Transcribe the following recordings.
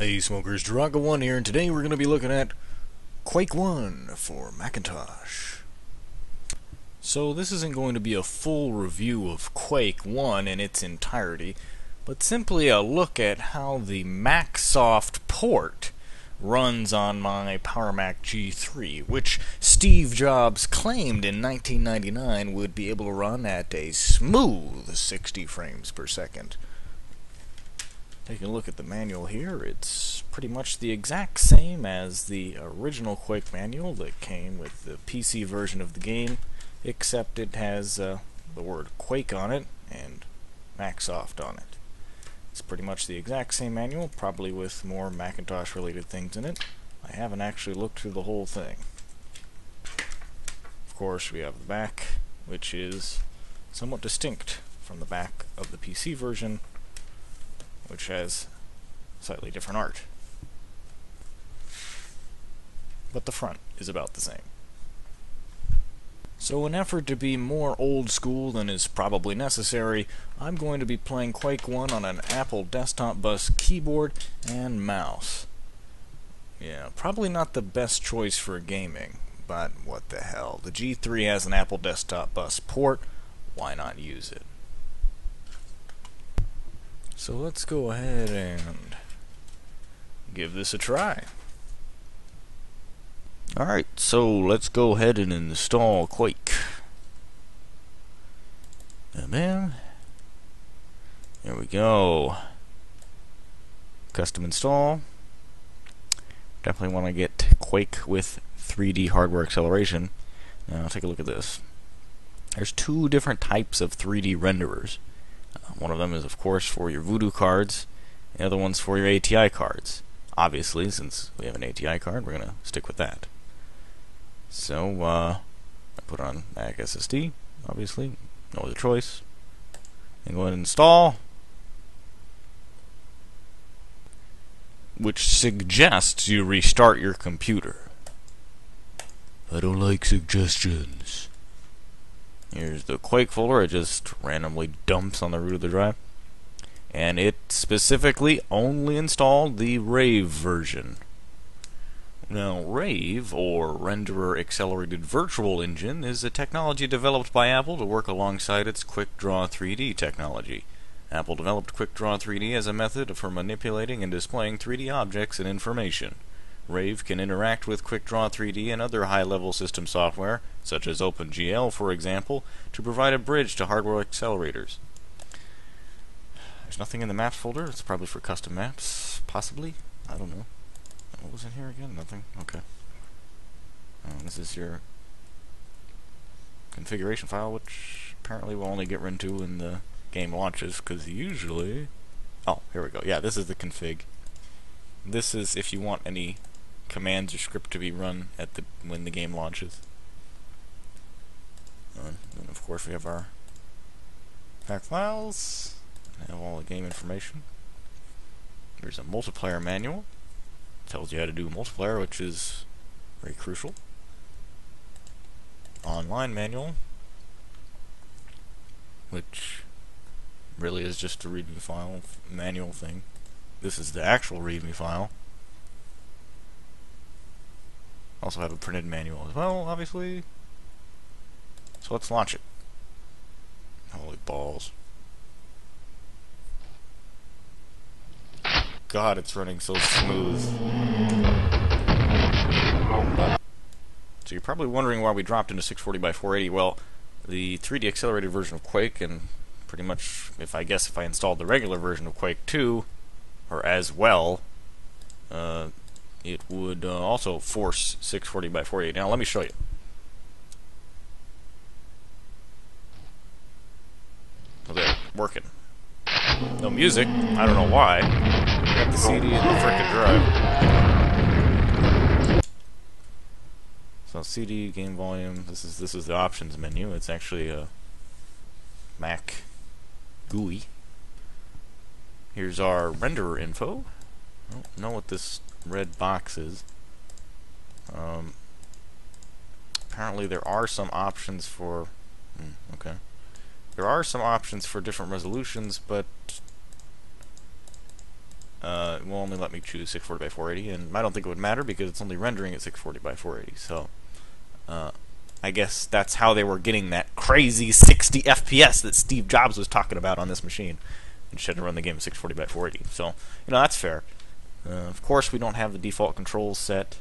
Hey smokers, Druaga1 here, and today we're going to be looking at Quake 1 for Macintosh. So this isn't going to be a full review of Quake 1 in its entirety, but simply a look at how the Macsoft port runs on my Power Mac G3, which Steve Jobs claimed in 1999 would be able to run at a smooth 60 frames per second. Taking a look at the manual here, it's pretty much the exact same as the original Quake manual that came with the PC version of the game, except it has uh, the word Quake on it and Macsoft on it. It's pretty much the exact same manual, probably with more Macintosh related things in it. I haven't actually looked through the whole thing. Of course, we have the back, which is somewhat distinct from the back of the PC version, which has slightly different art. But the front is about the same. So in an effort to be more old school than is probably necessary, I'm going to be playing Quake 1 on an Apple Desktop Bus keyboard and mouse. Yeah, probably not the best choice for gaming, but what the hell. The G3 has an Apple Desktop Bus port, why not use it? So let's go ahead and give this a try. Alright, so let's go ahead and install Quake. And then, there we go. Custom install. Definitely want to get Quake with 3D hardware acceleration. Now, take a look at this. There's two different types of 3D renderers. One of them is, of course, for your Voodoo cards. The other one's for your ATI cards. Obviously, since we have an ATI card, we're going to stick with that. So, uh, I put on Mac SSD, obviously. No other choice. And go ahead and install. Which suggests you restart your computer. I don't like suggestions. Here's the Quake folder. It just randomly dumps on the root of the drive. And it specifically only installed the Rave version. Now, Rave, or Renderer Accelerated Virtual Engine, is a technology developed by Apple to work alongside its QuickDraw 3D technology. Apple developed QuickDraw 3D as a method for manipulating and displaying 3D objects and information. Rave can interact with QuickDraw 3D and other high-level system software, such as OpenGL for example, to provide a bridge to hardware accelerators. There's nothing in the maps folder, it's probably for custom maps, possibly, I don't know. What was in here again? Nothing? Okay. Um, this is your configuration file, which apparently will only get into when the game launches, because usually... Oh, here we go. Yeah, this is the config. This is if you want any commands or script to be run at the when the game launches. And of course we have our pack files, and have all the game information. There's a multiplayer manual. Tells you how to do multiplayer, which is very crucial. Online manual, which really is just a readme file manual thing. This is the actual readme file. Also have a printed manual as well, obviously. So let's launch it. Holy balls. God, it's running so smooth. So you're probably wondering why we dropped into 640 by 480. Well, the 3D accelerated version of Quake, and pretty much, if I guess if I installed the regular version of Quake 2, or as well, uh, it would uh, also force 640 by 48. Now let me show you. Okay, working. No music. I don't know why. Got the CD in the frickin' drive. So CD game volume. This is this is the options menu. It's actually a Mac GUI. Here's our renderer info. I don't know what this red boxes. Um, apparently there are some options for... Hmm, okay. There are some options for different resolutions, but uh, it will only let me choose 640 by 480, and I don't think it would matter because it's only rendering at 640 by 480. So, uh, I guess that's how they were getting that crazy 60 FPS that Steve Jobs was talking about on this machine, instead of run the game at 640 by 480. So, you know, that's fair. Uh, of course, we don't have the default controls set.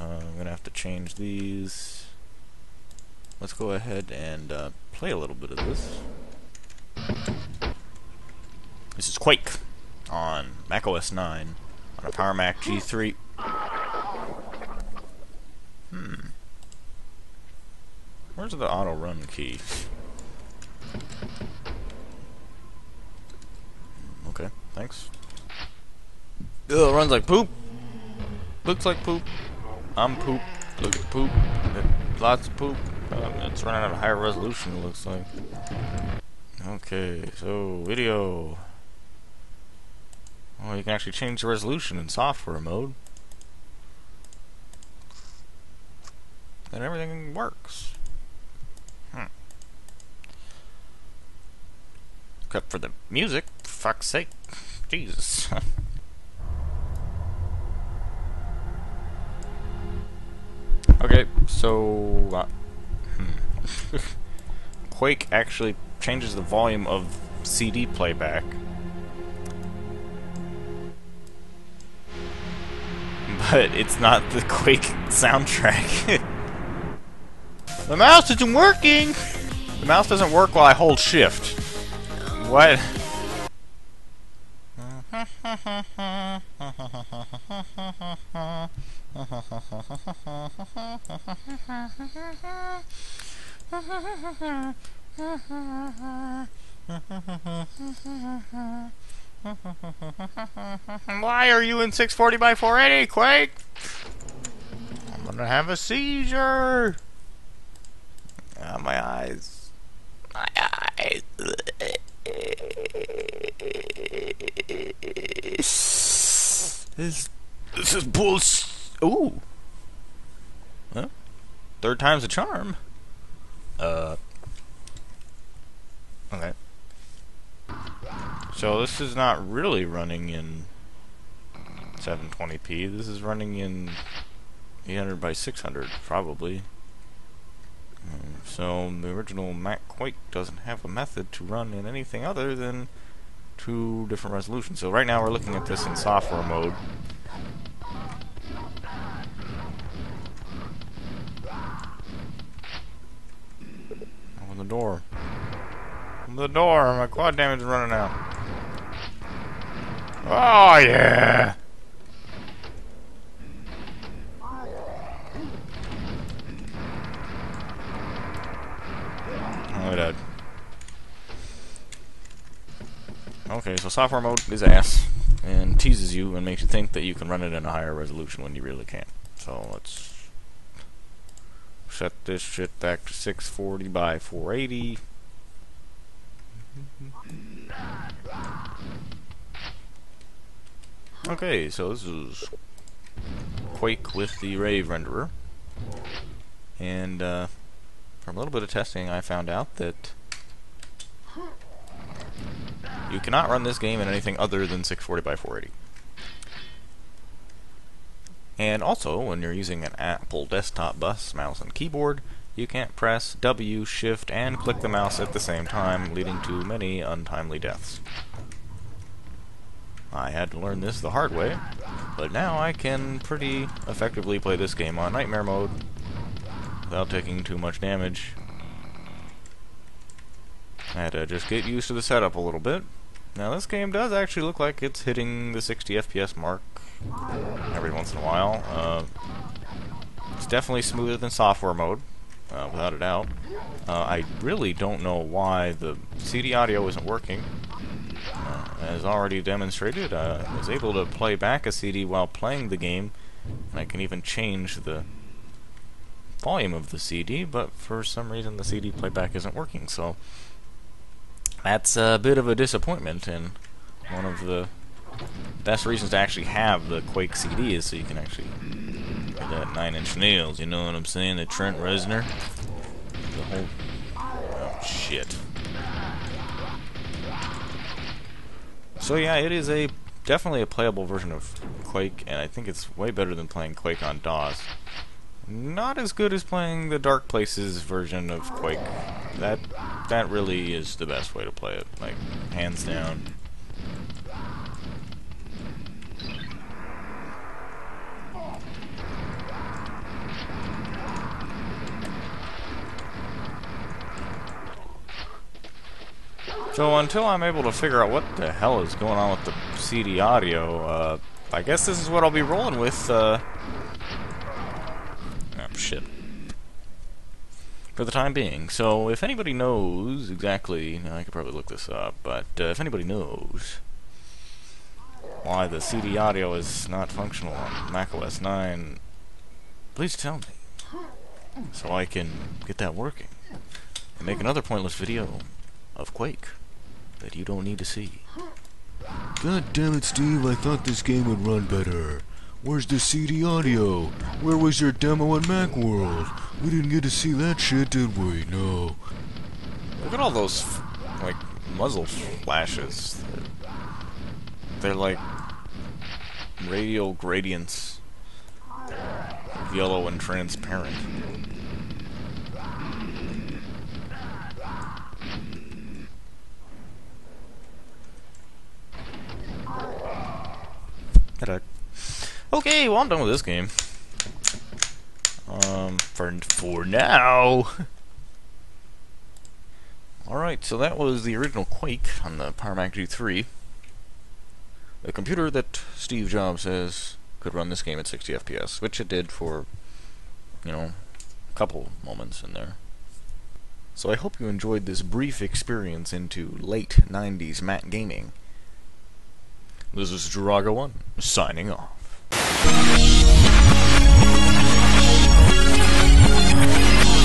Uh, I'm gonna have to change these. Let's go ahead and uh, play a little bit of this. This is Quake on Mac OS 9 on a Power Mac G3. Hmm. Where's the auto run key? Okay, thanks. Ugh, runs like poop. Looks like poop. I'm poop. Look at poop. Lots of poop. Um, it's running at a higher resolution, it looks like. Okay, so video. Oh, you can actually change the resolution in software mode. And everything works. Hmm. Except for the music, for fuck's sake. Jesus. so... Uh, hmm. Quake actually changes the volume of CD playback. But it's not the Quake soundtrack. the mouse isn't working! The mouse doesn't work while I hold shift. What? Why are you in 640 by 480, Quake? I'm gonna have a seizure. Ah, my eyes. My eyes. This, this is bullshit. Ooh. Huh? Third time's a charm. Uh. Okay. So this is not really running in 720p. This is running in 800 by 600, probably. So the original Mac Quake doesn't have a method to run in anything other than two different resolutions. So right now we're looking at this in software mode. Door. The door. My quad damage is running out. Oh yeah. Oh, dead. Okay, so software mode is ass and teases you and makes you think that you can run it in a higher resolution when you really can't. So let's set this shit back to 640 by 480. Okay, so this is Quake with the Rave renderer. And uh, from a little bit of testing, I found out that you cannot run this game in anything other than 640 by 480. And also, when you're using an Apple desktop bus, mouse, and keyboard, you can't press W, Shift, and click the mouse at the same time, leading to many untimely deaths. I had to learn this the hard way, but now I can pretty effectively play this game on Nightmare mode without taking too much damage. I had to just get used to the setup a little bit. Now this game does actually look like it's hitting the 60 FPS mark every once in a while. Uh, it's definitely smoother than software mode, uh, without a doubt. Uh, I really don't know why the CD audio isn't working. Uh, as already demonstrated, uh, I was able to play back a CD while playing the game, and I can even change the volume of the CD, but for some reason the CD playback isn't working, so that's a bit of a disappointment, and one of the best reasons to actually have the Quake CD is so you can actually get that Nine Inch Nails, you know what I'm saying? The Trent Reznor. The whole... Oh, shit. So yeah, it is a definitely a playable version of Quake, and I think it's way better than playing Quake on DOS. Not as good as playing the Dark Places version of Quake. That that really is the best way to play it, like hands down. So until I'm able to figure out what the hell is going on with the CD audio, uh, I guess this is what I'll be rolling with, uh... Oh, shit. For the time being. So, if anybody knows exactly... I could probably look this up, but uh, if anybody knows why the CD audio is not functional on macOS 9, please tell me. So I can get that working. And make another pointless video of Quake that you don't need to see. God damn it, Steve, I thought this game would run better. Where's the CD audio? Where was your demo in Macworld? We didn't get to see that shit, did we? No. Look at all those, like, muzzle flashes. They're like radial gradients, yellow and transparent. Okay, well I'm done with this game. Um, for for now. Alright, so that was the original Quake on the Power Mac G3. The computer that Steve Jobs says could run this game at 60 FPS, which it did for, you know, a couple moments in there. So I hope you enjoyed this brief experience into late 90s Mac gaming. This is Druaga1, signing off. Thank you.